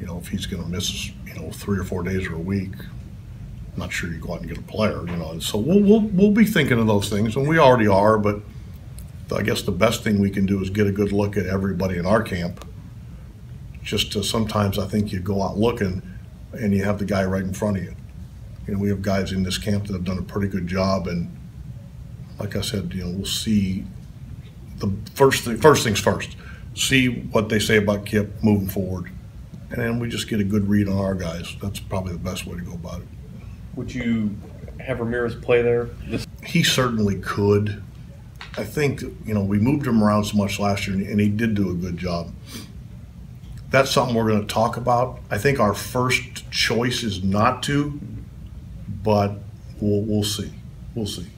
You know, if he's gonna miss, you know, three or four days or a week, I'm not sure you go out and get a player, you know, so we'll, we'll, we'll be thinking of those things, and we already are, but I guess the best thing we can do is get a good look at everybody in our camp. Just to, sometimes I think you go out looking and you have the guy right in front of you. You know, we have guys in this camp that have done a pretty good job, and like I said, you know, we'll see. The first first things first, see what they say about Kip moving forward, and then we just get a good read on our guys. That's probably the best way to go about it. Would you have Ramirez play there? This He certainly could. I think, you know, we moved him around so much last year, and he did do a good job. That's something we're going to talk about. I think our first choice is not to, but we'll, we'll see. We'll see.